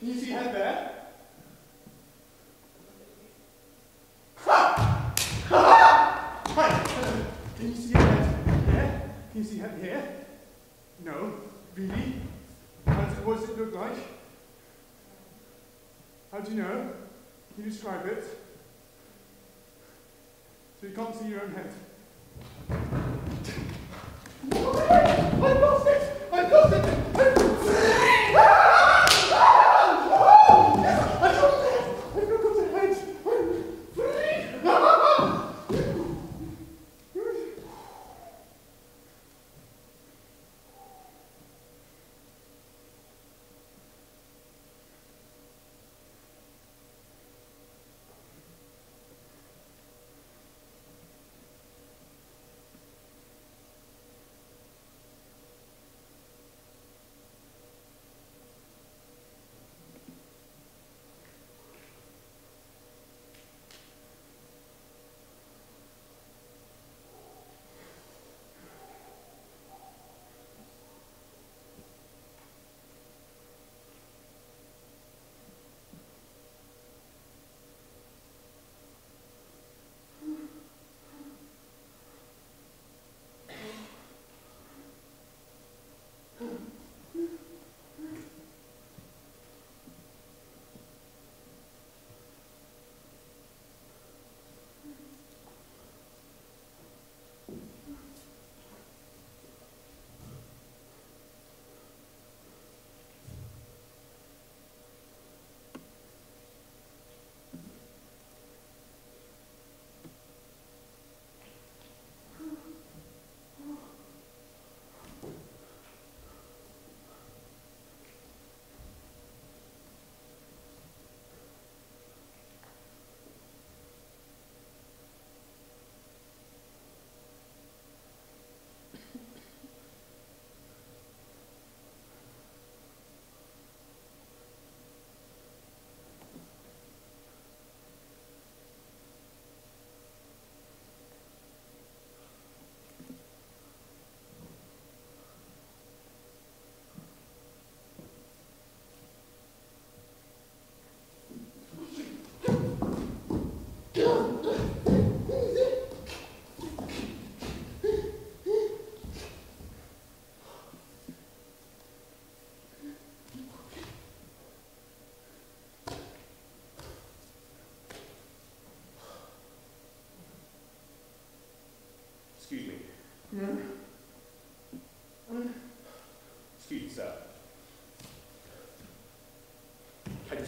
Can you see head there? Ha! Ha! Ha! Can you see head here? Can you see head here? No. Really? How does it, what does it look like? How do you know? Can you describe it? So you can't see your own head. I lost it! I lost it!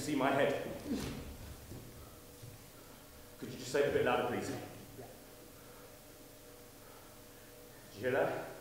See my head? Could you just say it a bit louder, please? Did you hear that?